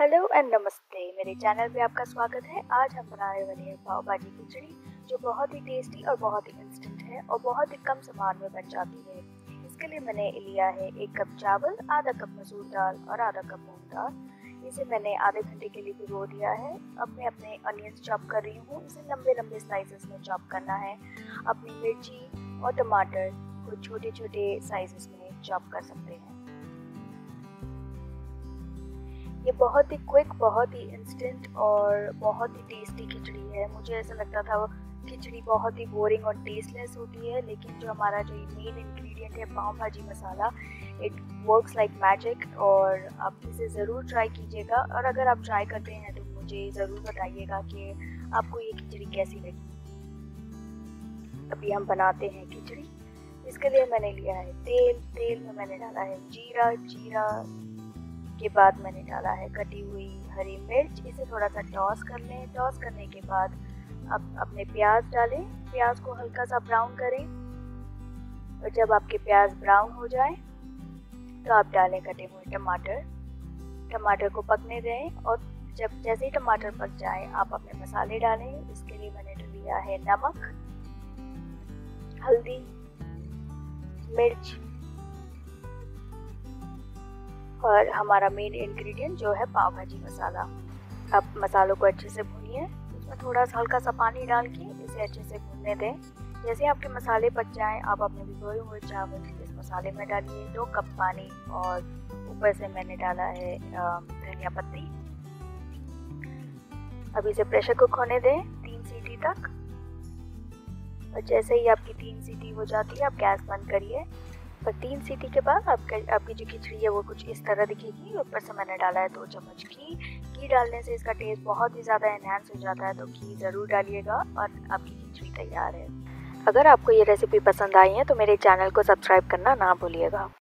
Hello and नमस्ते। मेरे channel पे आपका स्वागत है। आज हम बनाने वाले हैं पाव भाजी खिचड़ी, जो बहुत ही टेस्टी और बहुत ही इंस्टेंट है और बहुत ही कम सामान में बन जाती है। इसके लिए मैंने लिया है एक कप चावल, आधा कप मसूर दाल और आधा कप मूंग दाल। इसे मैंने आधे घंटे के लिए भिगो दिया है। अब मैं अपने अनियंस चॉप कर रही हूँ। इसे लंबे लंबे स्लाइसेस में चॉप करना है। अपनी मिर्ची और टमाटर को छोटे छोटे साइजेस में चॉप कर सकते हैं। ये बहुत ही क्विक बहुत ही इंस्टेंट और बहुत ही टेस्टी खिचड़ी है। मुझे ऐसा लगता था खिचड़ी बहुत ही बोरिंग और टेस्टलेस होती है, लेकिन जो हमारा जो मेन इंग्रेडिएंट है pav bhaji masala it works like magic और आप इसे ज़रूर ट्राई कीजिएगा। और अगर आप ट्राई करते हैं तो मुझे ज़रूर बताइएगा कि आपको ये खिचड़ी कैसी लगी। अभी हम बनाते हैं खिचड़ी। इसके लिए मैंने लिया है तेल। तेल में मैंने डाला है जीरा। जीरा के बाद मैंने डाला है कटी हुई हरी मिर्च। इसे थोड़ा सा टॉस कर लें। टॉस करने के बाद अब अपने प्याज डालें। प्याज को हल्का सा ब्राउन करें। और जब आपके प्याज ब्राउन हो जाए तो आप डालें कटे हुए टमाटर। टमाटर को पकने दें और जब जैसे ही टमाटर पक जाए, आप अपने मसाले डालें। इसके लिए मैंने लिया है नमक, हल्दी, मिर्च और हमारा मेन इंग्रेडिएंट जो है पाव भाजी मसाला। अब मसालों को अच्छे से भूनिए, उसमें थोड़ा सा हल्का सा पानी डाल के इसे अच्छे से भूनने दें। जैसे आपके मसाले पक जाएँ, आप अपने भिगोए हुए चावल इस मसाले में डालिए दो कप पानी और ऊपर से मैंने डाला है धनिया पत्ती। अब इसे प्रेशर कुक होने दें तीन सीटी तक। और जैसे ही आपकी तीन सीटी हो जाती है, आप गैस बंद करिए। पर तीन सीटी के बाद आपके आपकी जो खिचड़ी है वो कुछ इस तरह दिखेगी। ऊपर से मैंने डाला है दो चम्मच घी। घी डालने से इसका टेस्ट बहुत ही ज़्यादा एनहेंस हो जाता है तो घी ज़रूर डालिएगा और आपकी खिचड़ी तैयार है। अगर आपको ये रेसिपी पसंद आई है तो मेरे चैनल को सब्सक्राइब करना ना भूलिएगा।